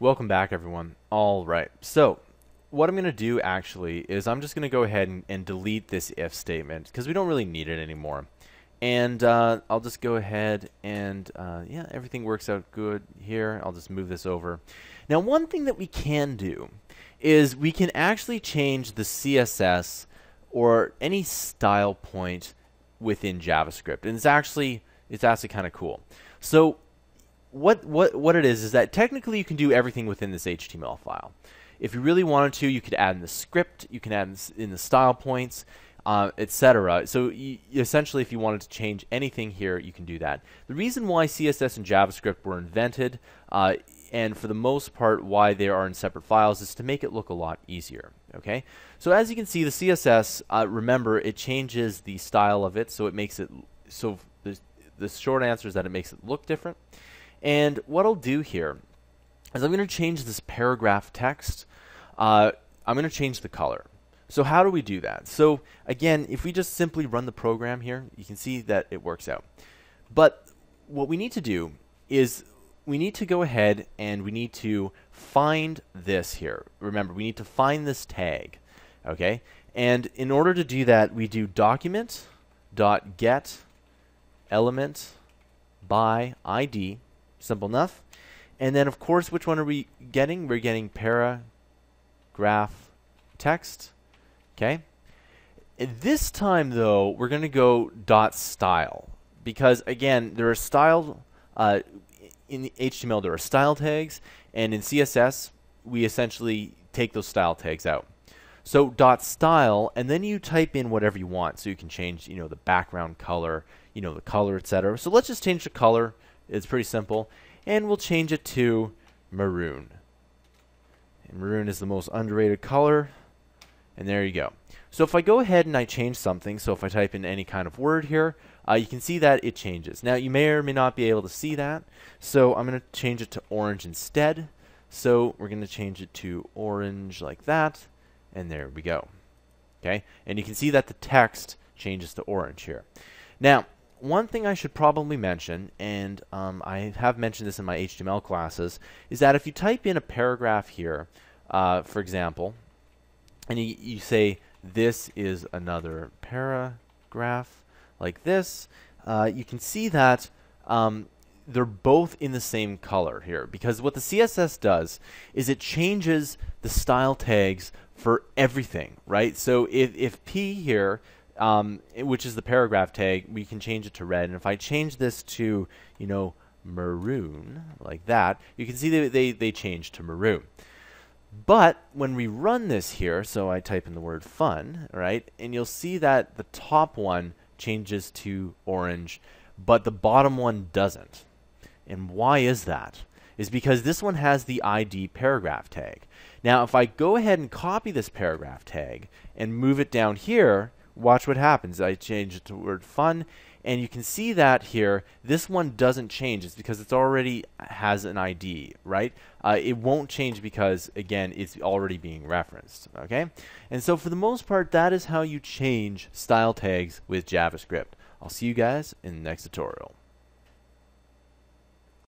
Welcome back everyone. Alright, so what I'm going to do actually is I'm just going to go ahead and, and, delete this if statement because we don't really need it anymore. And uh, I'll just go ahead and uh, yeah, everything works out good here. I'll just move this over. Now one thing that we can do is we can actually change the CSS or any style point within JavaScript. And it's actually it's actually kind of cool. So what what what it is is that technically you can do everything within this HTML file. If you really wanted to, you could add in the script, you can add in the style points, uh, etc. So essentially, if you wanted to change anything here, you can do that. The reason why CSS and JavaScript were invented, uh, and for the most part why they are in separate files, is to make it look a lot easier. Okay, so as you can see, the CSS, uh, remember, it changes the style of it, so it makes it so. The, the short answer is that it makes it look different. And what I'll do here is I'm going to change this paragraph text. Uh, I'm going to change the color. So how do we do that? So again, if we just simply run the program here, you can see that it works out. But what we need to do is we need to go ahead and we need to find this here. Remember, we need to find this tag. Okay? And in order to do that, we do document dot get element by ID Simple enough. And then, of course, which one are we getting? We're getting paragraph text. Okay. this time, though, we're going to go dot style because again, there are style uh, in HTML. There are style tags, and in CSS, we essentially take those style tags out. So dot style, and then you type in whatever you want. So you can change, you know, the background color, you know, the color, etc. So let's just change the color it's pretty simple. And we'll change it to maroon. And maroon is the most underrated color. And there you go. So if I go ahead and I change something, so if I type in any kind of word here, uh, you can see that it changes. Now you may or may not be able to see that, so I'm going to change it to orange instead. So we're going to change it to orange like that, and there we go. Okay, and you can see that the text changes to orange here. Now, one thing I should probably mention, and um, I have mentioned this in my HTML classes, is that if you type in a paragraph here, uh, for example, and you, you say this is another paragraph like this, uh, you can see that um, they're both in the same color here because what the CSS does is it changes the style tags for everything, right? So if, if P here um, which is the paragraph tag, we can change it to red. And if I change this to, you know, maroon, like that, you can see they, they, they change to maroon. But when we run this here, so I type in the word fun, right, and you'll see that the top one changes to orange, but the bottom one doesn't. And why is that? Is because this one has the ID paragraph tag. Now, if I go ahead and copy this paragraph tag and move it down here, watch what happens. I change it to word fun, and you can see that here, this one doesn't change. It's because it's already has an ID, right? Uh, it won't change because, again, it's already being referenced, okay? And so for the most part, that is how you change style tags with JavaScript. I'll see you guys in the next tutorial.